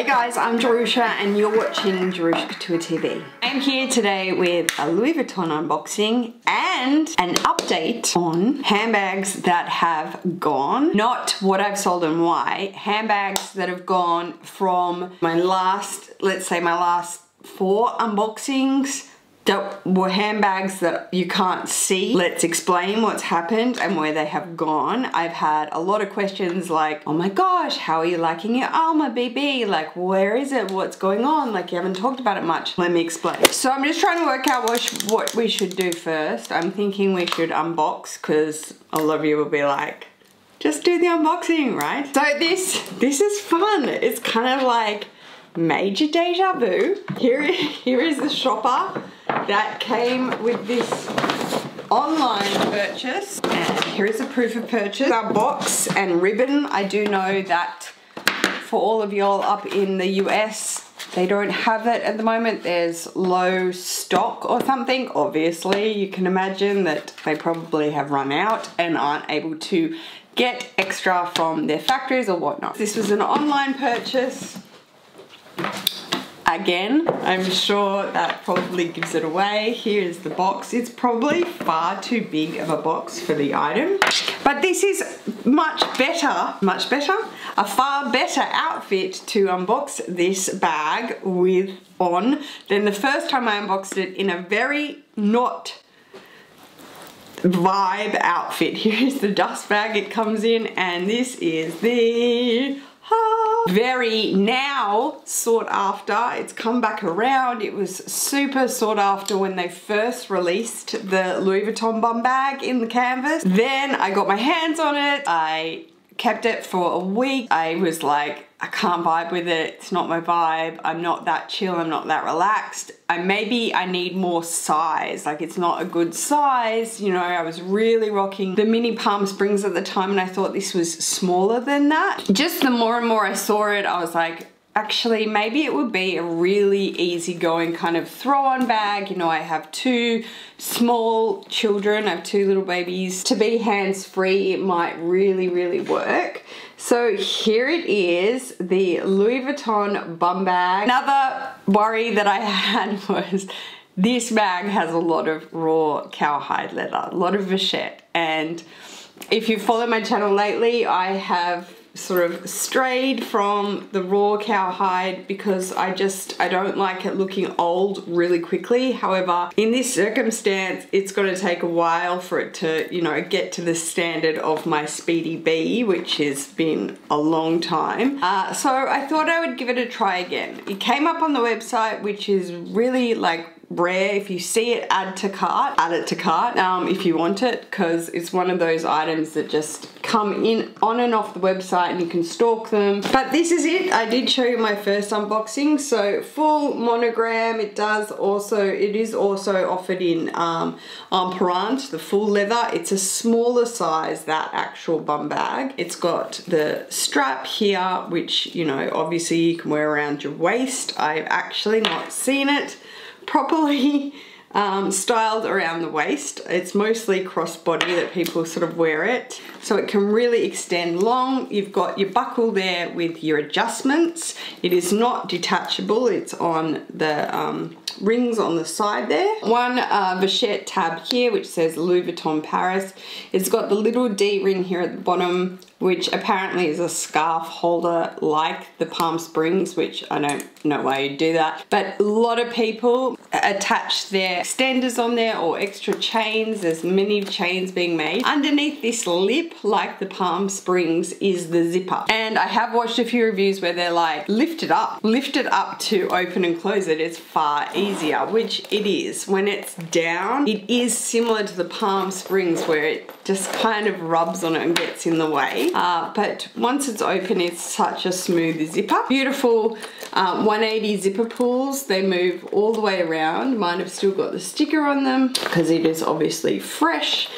Hey guys, I'm Jerusha and you're watching Jerusha Couture TV. I'm here today with a Louis Vuitton unboxing and an update on handbags that have gone. Not what I've sold and why, handbags that have gone from my last, let's say my last four unboxings that were handbags that you can't see. Let's explain what's happened and where they have gone. I've had a lot of questions like, oh my gosh, how are you liking your Alma BB? Like, where is it? What's going on? Like, you haven't talked about it much. Let me explain. So I'm just trying to work out what, what we should do first. I'm thinking we should unbox because a lot of you will be like, just do the unboxing, right? So this, this is fun. It's kind of like major deja vu. Here, here is the shopper that came with this online purchase. And here is a proof of purchase. Our box and ribbon. I do know that for all of y'all up in the US, they don't have it at the moment. There's low stock or something. Obviously, you can imagine that they probably have run out and aren't able to get extra from their factories or whatnot. This was an online purchase again. I'm sure that probably gives it away. Here's the box. It's probably far too big of a box for the item. But this is much better much better a far better outfit to unbox this bag with on than the first time I unboxed it in a very not vibe outfit. Here is the dust bag it comes in and this is the very now sought after. It's come back around. It was super sought after when they first released the Louis Vuitton bum bag in the canvas. Then I got my hands on it. I kept it for a week. I was like, I can't vibe with it. It's not my vibe. I'm not that chill. I'm not that relaxed. I maybe I need more size. Like it's not a good size. You know, I was really rocking the mini Palm Springs at the time and I thought this was smaller than that. Just the more and more I saw it, I was like, actually maybe it would be a really easygoing kind of throw on bag. You know I have two small children I have two little babies. To be hands free it might really really work. So here it is the Louis Vuitton bum bag. Another worry that I had was this bag has a lot of raw cowhide leather a lot of vachette. And if you follow my channel lately I have sort of strayed from the raw cowhide because I just I don't like it looking old really quickly. However in this circumstance it's going to take a while for it to you know get to the standard of my Speedy B which has been a long time. Uh, so I thought I would give it a try again. It came up on the website which is really like rare. If you see it, add to cart, add it to cart um, if you want it because it's one of those items that just come in on and off the website and you can stalk them. But this is it. I did show you my first unboxing. So full monogram. It does also, it is also offered in um, Empreinte, the full leather. It's a smaller size, that actual bum bag. It's got the strap here, which, you know, obviously you can wear around your waist. I've actually not seen it properly um, styled around the waist. It's mostly crossbody that people sort of wear it. So it can really extend long. You've got your buckle there with your adjustments. It is not detachable. It's on the um, rings on the side there. One uh, Vachette tab here which says Louis Vuitton Paris. It's got the little D ring here at the bottom which apparently is a scarf holder like the Palm Springs, which I don't know why you'd do that. But a lot of people attach their extenders on there or extra chains. There's many chains being made. Underneath this lip, like the Palm Springs, is the zipper. And I have watched a few reviews where they're like, lift it up. Lift it up to open and close it. it is far easier, which it is. When it's down, it is similar to the Palm Springs where it just kind of rubs on it and gets in the way. Uh, but once it's open, it's such a smooth zipper. Beautiful um, 180 zipper pulls. They move all the way around. Mine have still got the sticker on them because it is obviously fresh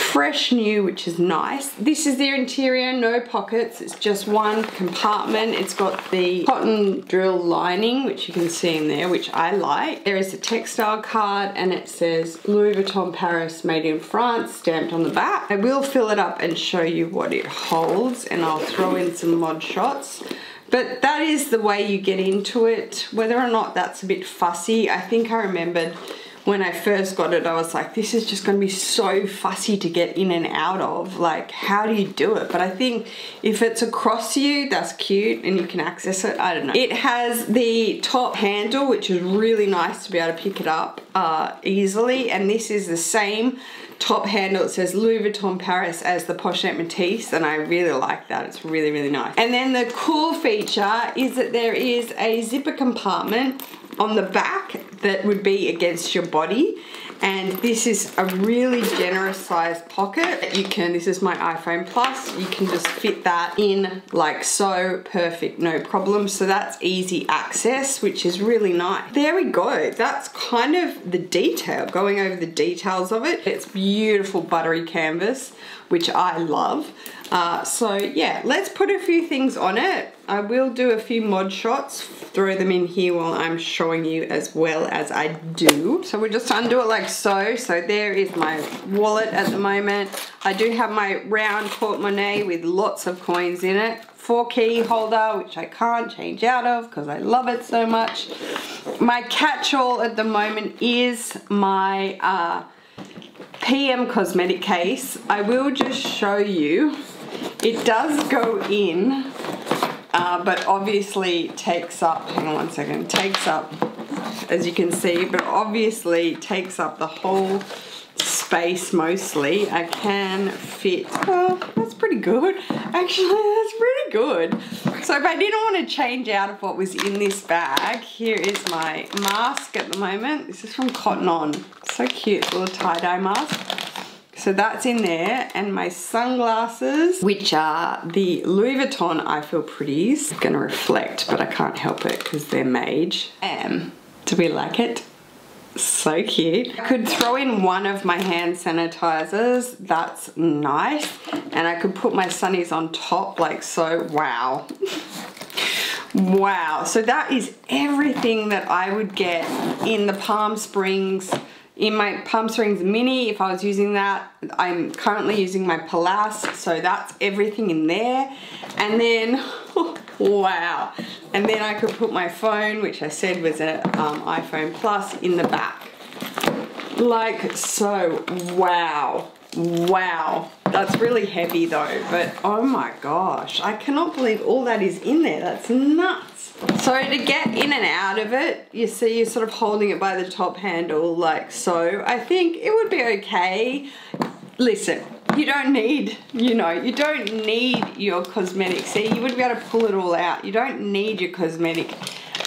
fresh new which is nice this is their interior no pockets it's just one compartment it's got the cotton drill lining which you can see in there which I like there is a textile card and it says Louis Vuitton Paris made in France stamped on the back I will fill it up and show you what it holds and I'll throw in some mod shots But that is the way you get into it. Whether or not that's a bit fussy, I think I remembered when I first got it, I was like, this is just gonna be so fussy to get in and out of. Like, how do you do it? But I think if it's across you, that's cute and you can access it. I don't know. It has the top handle, which is really nice to be able to pick it up uh, easily. And this is the same top handle. It says Louis Vuitton Paris as the Pochette Metis. and I really like that. It's really, really nice. And then the cool feature is that there is a zipper compartment on the back that would be against your body. And this is a really generous sized pocket you can this is my iphone plus. You can just fit that in like so perfect no problem. So that's easy access which is really nice. There we go. That's kind of the detail going over the details of it. It's beautiful buttery canvas which i love. Uh, so yeah, let's put a few things on it. I will do a few mod shots, throw them in here while I'm showing you as well as I do. So we'll just undo it like so. So there is my wallet at the moment. I do have my round portemonnaie with lots of coins in it. Four key holder, which I can't change out of because I love it so much. My catch-all at the moment is my uh, PM cosmetic case. I will just show you it does go in, uh, but obviously takes up, hang on one second, takes up, as you can see, but obviously takes up the whole space mostly. I can fit, well, that's pretty good. Actually, that's pretty good. So if I didn't want to change out of what was in this bag, here is my mask at the moment. This is from Cotton On. So cute, little tie-dye mask. So that's in there and my sunglasses, which are the Louis Vuitton I Feel Pretties. gonna reflect, but I can't help it because they're mage. And do we like it? So cute. I could throw in one of my hand sanitizers. That's nice. And I could put my sunnies on top like so. Wow. wow. So that is everything that I would get in the Palm Springs in my Palm Springs Mini, if I was using that, I'm currently using my Palace, so that's everything in there. And then, wow. And then I could put my phone, which I said was an um, iPhone Plus, in the back. Like so, wow. Wow. That's really heavy though, but oh my gosh. I cannot believe all that is in there. That's nuts. So to get in and out of it, you see you're sort of holding it by the top handle like so. I think it would be okay. Listen, you don't need, you know, you don't need your cosmetic. See, you wouldn't be able to pull it all out. You don't need your cosmetic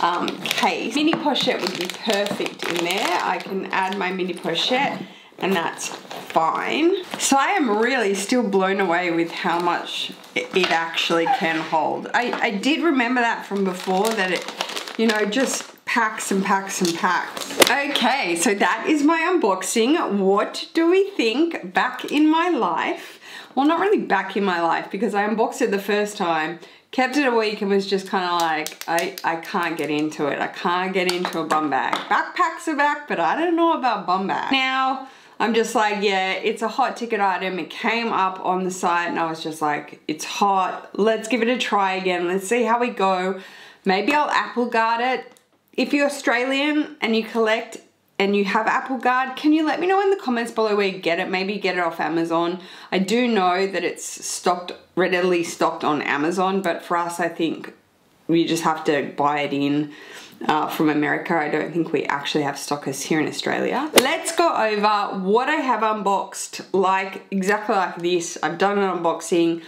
um, case. Mini pochette would be perfect in there. I can add my mini pochette and that's fine. So I am really still blown away with how much it actually can hold. I, I did remember that from before that it, you know, just packs and packs and packs. Okay, so that is my unboxing. What do we think back in my life? Well, not really back in my life because I unboxed it the first time, kept it a week and was just kind of like, I, I can't get into it. I can't get into a bum bag. Backpacks are back, but I don't know about bum bag. Now, I'm just like, yeah, it's a hot ticket item. It came up on the site and I was just like, it's hot. Let's give it a try again. Let's see how we go. Maybe I'll Apple Garde it. If you're Australian and you collect and you have Apple Garde, can you let me know in the comments below where you get it? Maybe get it off Amazon. I do know that it's stocked, readily stocked on Amazon, but for us, I think we just have to buy it in uh, from America. I don't think we actually have stockers here in Australia. Let's go over what I have unboxed like exactly like this. I've done an unboxing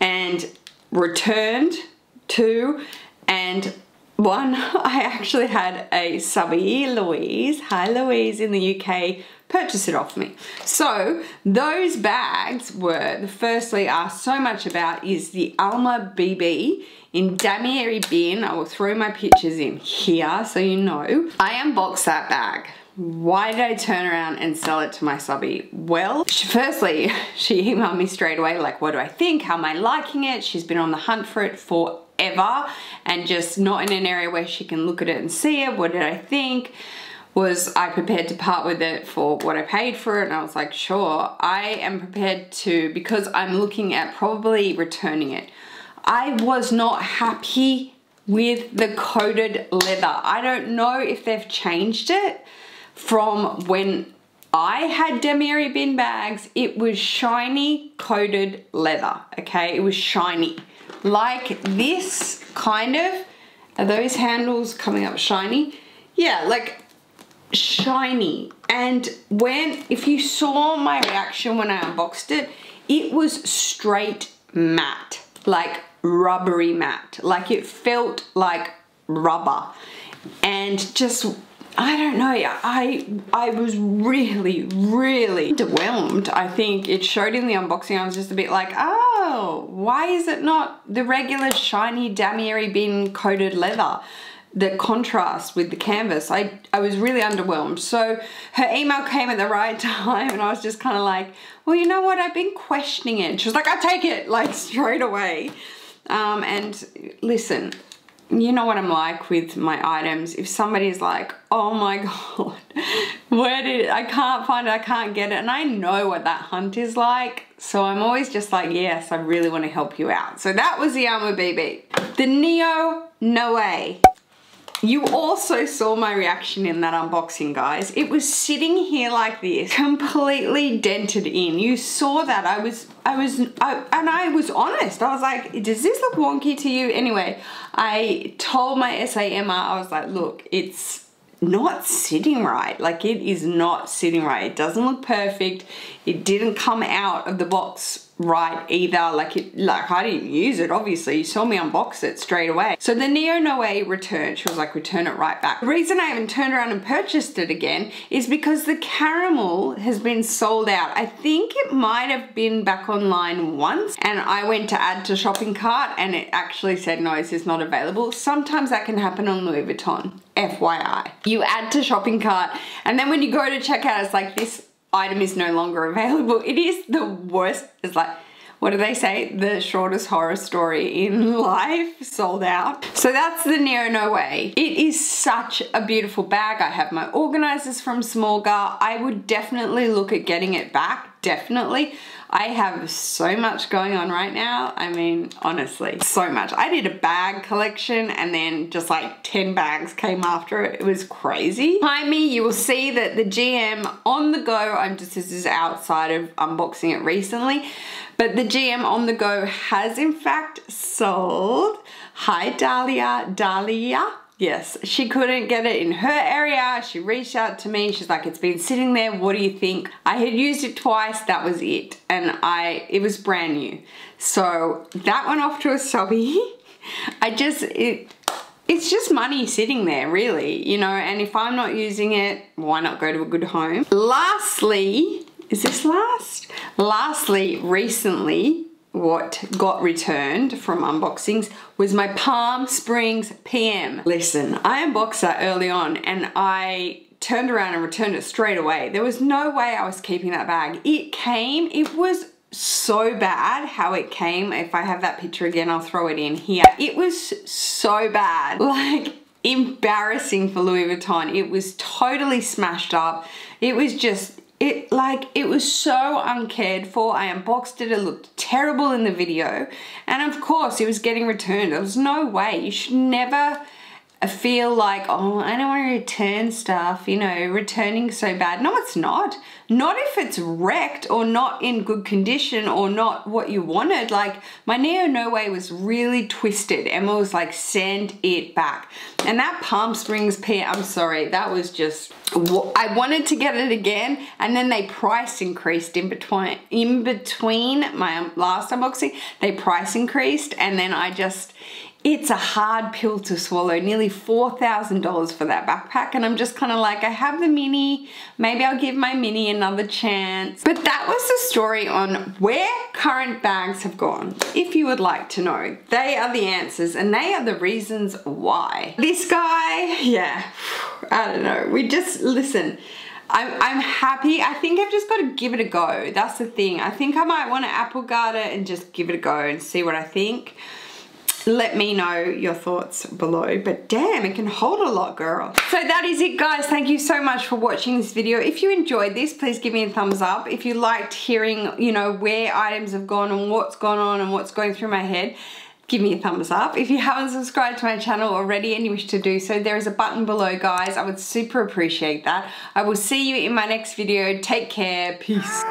and returned to and one, I actually had a subby, Louise, hi Louise in the UK, purchase it off me. So those bags were, the firstly asked so much about is the Alma BB in Damier Ebene. I will throw my pictures in here so you know. I unboxed that bag. Why did I turn around and sell it to my subby? Well, she, firstly, she emailed me straight away like, what do I think? How am I liking it? She's been on the hunt for it forever and just not in an area where she can look at it and see it. What did I think? Was I prepared to part with it for what I paid for it and I was like sure I am prepared to because I'm looking at probably returning it I was not happy with the coated leather. I don't know if they've changed it from when I had Damier Ebene bags. It was shiny coated leather, okay? It was shiny. Like this kind of, are those handles coming up shiny? Yeah, like shiny. And when, if you saw my reaction when I unboxed it, it was straight matte, like rubbery matte. Like it felt like rubber. And just, I don't know, I, I was really, really underwhelmed. I think it showed in the unboxing, I was just a bit like, oh, why is it not the regular shiny Damier Ebene coated leather? The contrast with the canvas. I, I was really underwhelmed. So her email came at the right time and I was just kind of like, well, you know what? I've been questioning it. She was like, I take it like straight away. Um, and listen, you know what I'm like with my items. If somebody's like, oh my God, where did it, I can't find it, I can't get it. And I know what that hunt is like. So I'm always just like, yes, I really want to help you out. So that was the Alma BB. The Neo Noe. You also saw my reaction in that unboxing, guys. It was sitting here like this, completely dented in. You saw that. I was, I was, I, and I was honest. I was like, does this look wonky to you? Anyway, I told my SAMR, I was like, look, it's not sitting right. Like it is not sitting right. It doesn't look perfect. It didn't come out of the box right either. Like it, like I didn't use it, obviously. You saw me unbox it straight away. So the Neo Noe returned. She was like, return it right back. The reason I haven't turned around and purchased it again is because the caramel has been sold out. I think it might have been back online once and I went to add to shopping cart and it actually said, no, this is not available. Sometimes that can happen on Louis Vuitton. FYI. You add to shopping cart and then when you go to checkout, it's like this item is no longer available. It is the worst. It's like, what do they say? The shortest horror story in life sold out. So that's the Neo Noe. It is such a beautiful bag. I have my organizers from Samorga. I would definitely look at getting it back, definitely. I have so much going on right now. I mean, honestly, so much. I did a bag collection and then just like 10 bags came after it. It was crazy. Behind me, you will see that the GM on the go, I'm just, this is outside of unboxing it recently, but the GM on the go has in fact sold. Hi, Dahlia. Dahlia Yes, she couldn't get it in her area. She reached out to me. She's like, it's been sitting there. What do you think? I had used it twice. That was it. And I, it was brand new. So that went off to a sobby. I just, it, it's just money sitting there really, you know, and if I'm not using it, why not go to a good home? Lastly, is this last? Lastly, recently, what got returned from unboxings was my Palm Springs PM. Listen, I unboxed that early on and I turned around and returned it straight away. There was no way I was keeping that bag. It came, it was so bad how it came. If I have that picture again, I'll throw it in here. It was so bad, like embarrassing for Louis Vuitton. It was totally smashed up. It was just it like it was so uncared for. I unboxed it. It looked terrible in the video. And of course it was getting returned. There was no way. You should never feel like, oh, I don't want to return stuff, you know, returning so bad. No, it's not. Not if it's wrecked or not in good condition or not what you wanted. Like, my Neo Noe was really twisted. Emma was like, send it back. And that Palm Springs pair, I'm sorry, that was just, I wanted to get it again and then they price increased in between, in between my um, last unboxing, they price increased and then I just, it's a hard pill to swallow, nearly $4,000 for that backpack. And I'm just kind of like, I have the mini, maybe I'll give my mini another chance. But that was the story on where current bags have gone. If you would like to know, they are the answers and they are the reasons why. This guy, yeah, I don't know. We just, listen, I'm, I'm happy. I think I've just got to give it a go. That's the thing. I think I might want to apple it and just give it a go and see what I think let me know your thoughts below but damn it can hold a lot girl so that is it guys thank you so much for watching this video if you enjoyed this please give me a thumbs up if you liked hearing you know where items have gone and what's gone on and what's going through my head give me a thumbs up. If you haven't subscribed to my channel already and you wish to do so, there is a button below, guys. I would super appreciate that. I will see you in my next video. Take care. Peace.